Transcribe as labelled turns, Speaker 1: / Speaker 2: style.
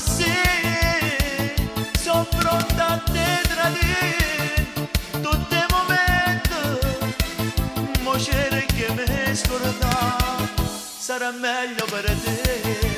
Speaker 1: così, sono pronta a te tradire, tutti i momenti, mo cerchi di scordare, sarà meglio per te.